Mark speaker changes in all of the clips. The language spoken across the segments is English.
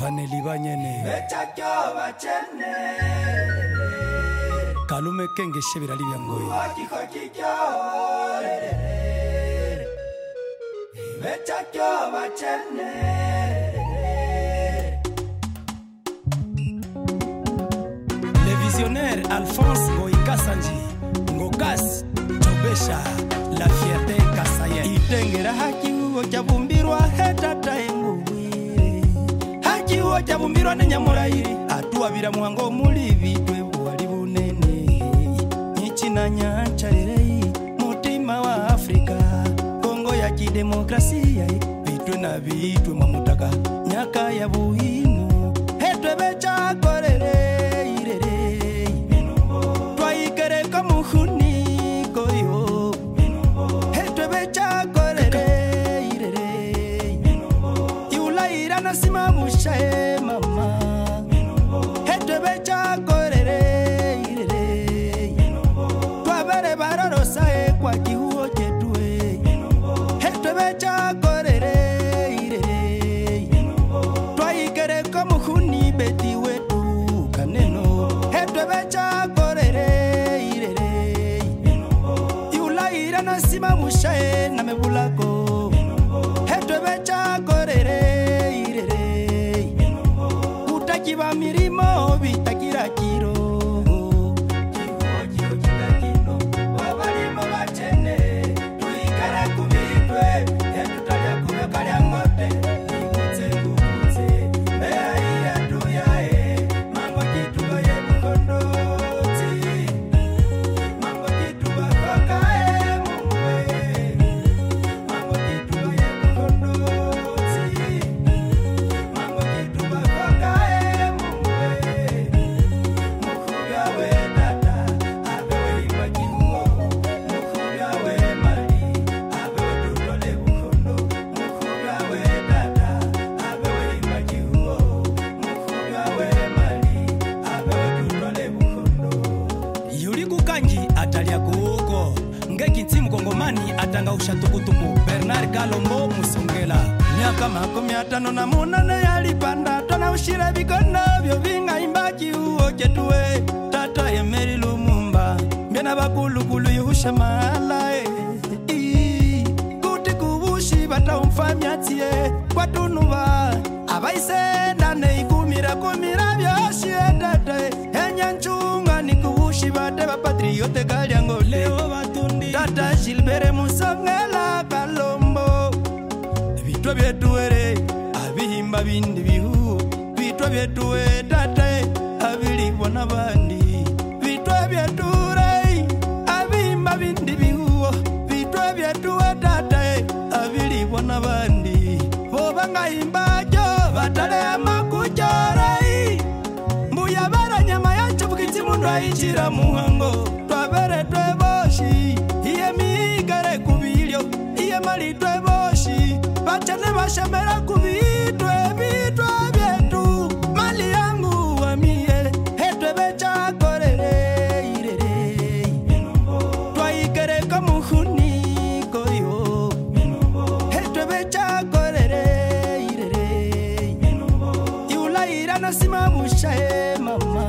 Speaker 1: vaneli banyene kalume kengeshe birali Alphonse Goikasanji Ngokas Tobesha La Fierté Kasayen
Speaker 2: Itengera Haki hakiwo kyavumbirwa hetata engobwe hakiwo kyavumbirwa nenyamulayiri atuwabira muhango muli bitwe buwali bunene nyikinanyancalerei mutima wa afrika. Kongo ya kidemokrasiya bitwe na bitwe mwamutaka nyaka ya
Speaker 1: buyi atanga ushatukutuku bernard kalombo musongela.
Speaker 2: Miaka makumi atano na munane yalipanda. Bikono byo bingaimba kiuo chetuwe tata emeri lumumba. Mbena bakulukulu yuhusha malae. Kuti kubushi bataumfa myatsie kwatunuba abaisendane ikumira kumira byoshie tete enyanchunga ni kubushi bate bapatriote kalyango. Leo batundi tata gilbere musongela kalombo. Bitwa byetuwere abihimba bindi bihu bitwa byetuwe tate abilibwa n'abandi bitwa byeturei abihimba bindi bihuo bitwa byetuwe tate abilibwa n'abandi boba ngahimbajo batale amakuchorei mbuya baranyama yacu bwitsi mundu ayinjira muhango. Twabere tweboshi iye mali tweboshi bachane bashemera kubitwe bitwe byetu. Mali yangu wamie hetwe bechakorere irere. Twaikereka muhuniko yo hetwe bechakorere irere. Iulaira nasima bushae mama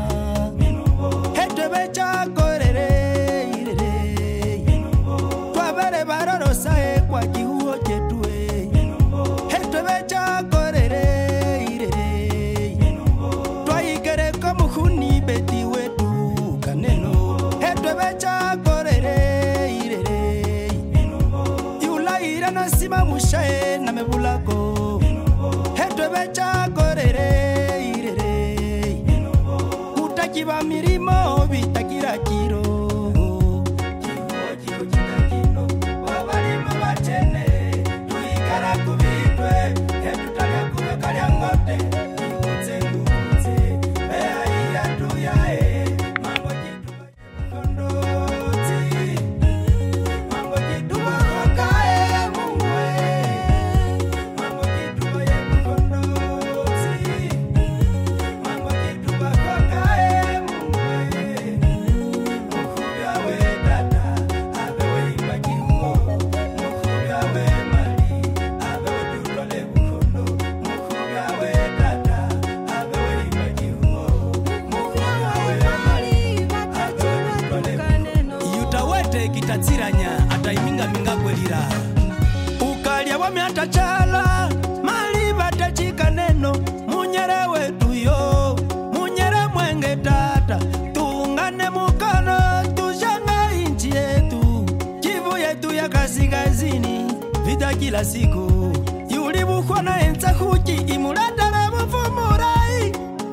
Speaker 2: kila siku. Yuli bukhwana enza huki imulatala bufumurai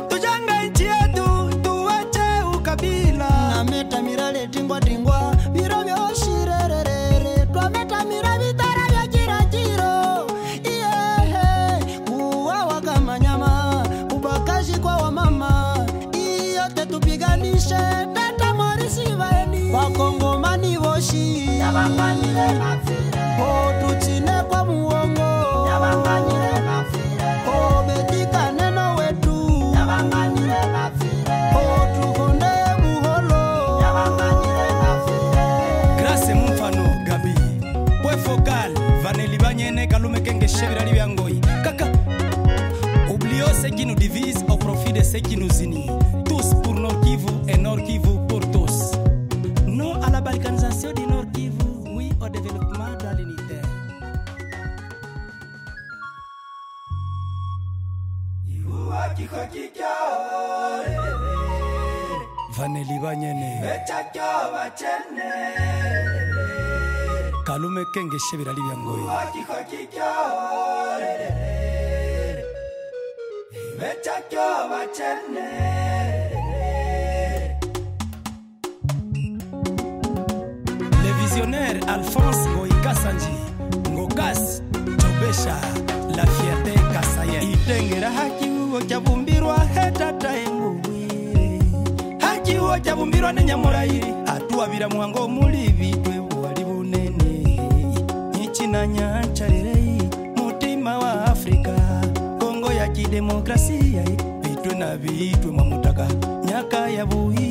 Speaker 2: tushanga inchi yetu tuwache ukabila.
Speaker 3: Nametamira letingwatingwa viro vyoshirererere twametamira vitara vya chirachiro iyehe kuwawa kama nyama. Ubakashi kwa wamama iyote tupiganishe tata morisivaeni wakongomani voshi otuchine
Speaker 1: ce qui nous divise au profit de ce qui nous unit tous pour nord kivu et nord kivu pour tous. Non à la balkanisation du nord kivu oui au développement l'unité. Kalume kenge
Speaker 2: kiko vetakyo vachene
Speaker 1: le visionnaire alphonse goikasanji ngokas tobesha la fierte kasaye
Speaker 2: itengera hakiwo cyabumbirwa hetata engumwi hakiwo cyabumbirwa nenyamurayiri atuwabira muhango muri bitwe buwali bunene nyikinanyancarira demokrasia yetu na viitwe mwamutaka nyaka ya buhi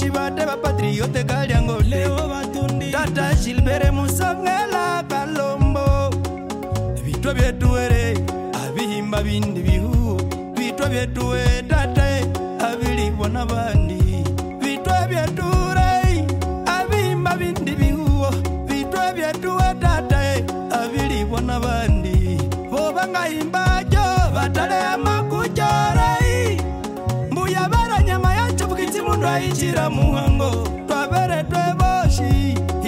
Speaker 2: ni kubushi bate bapatriote kalyango leo batundi. Tata shilbere musongela kalombo bitwa byetuwere abihimba bindi bihu. Bitwa byetuwe tate abilibwa n'abandi bitwa byeturei ayichira muhango twabere tweboshi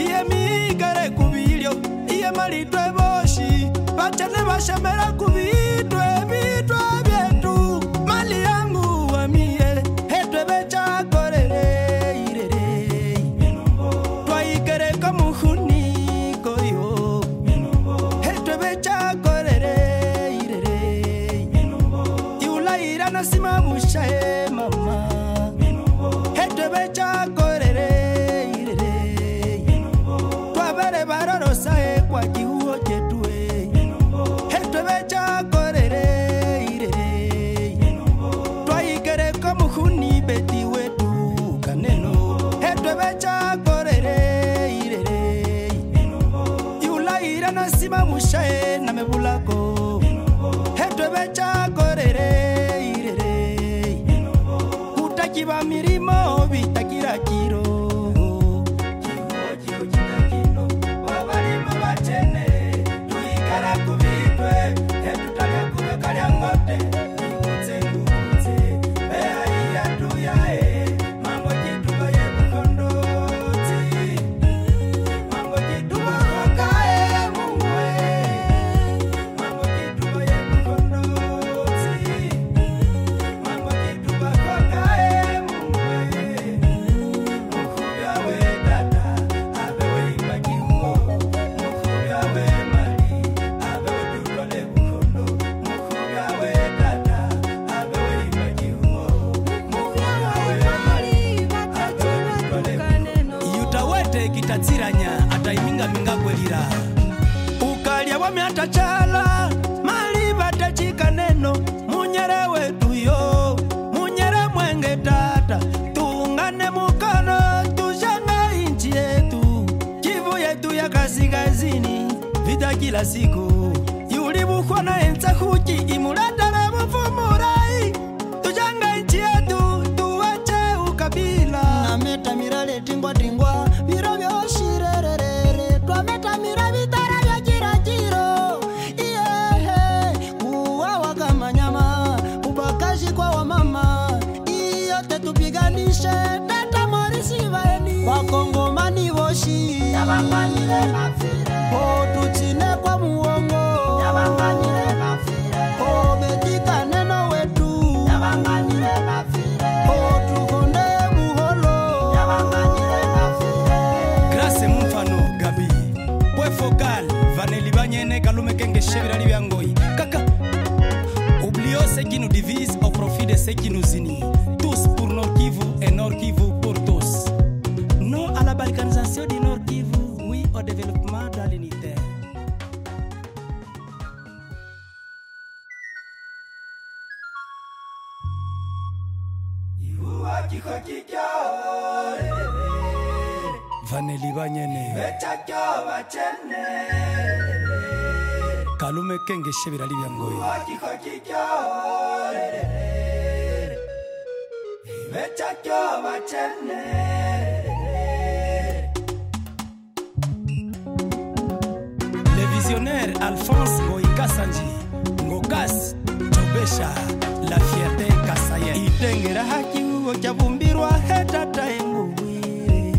Speaker 2: iye migare kubilyo iye mali tweboshi bachane bashemera kubitwe sima mushae namebulako hedwebe chako rerei rerei kutakiva mirimu ukalya bwami atachala mali batachika neno munyere wetuyo munyere mwenge tata. Tuungane mukano tushanga inchi yetu. Kivu yetu ya kasikazini vita kila siku. Yuli bukhwana enza huki imulatala
Speaker 3: tupiganishe tata morisivaeni wakongomani voshi otuchine kwa muongo. Obetika neno wetu. Otukonde buholo
Speaker 2: grase mumfano gabi. Pwe focal vaneli banyene kalume kenge chevirali bya ngoi kaka oublions ce qui nous divise au profit de ce qui nous unit tous pour nord kivu pour tous. Non à la balkanisation du nord kivu oui au développement de l'unité. Vaneli banyene. Kalume kenge chevirali bya ngoi Les visionnaires Alphonse Boikasanji, Ngokas, Chobesha, la fierté Kasaya. Itengera haki huo chabumbirwa hetata engubwire.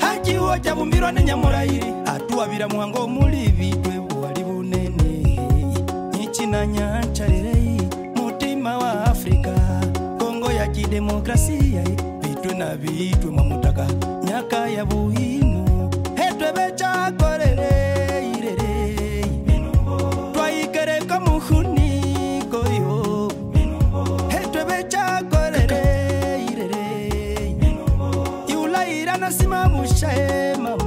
Speaker 2: Haki huo chabumbirwa ne nyamurairi, atuwabira mwango muli bitwe bwali bunene. Nyiki na nyancarire kidemokrasia bitwe na bitwe mwamutaka nyaka ya buhino hetwe bechakorere irere. Twaikereka muhuniko yo hetwe bechakorere irere. Iulaira nasima bushae mama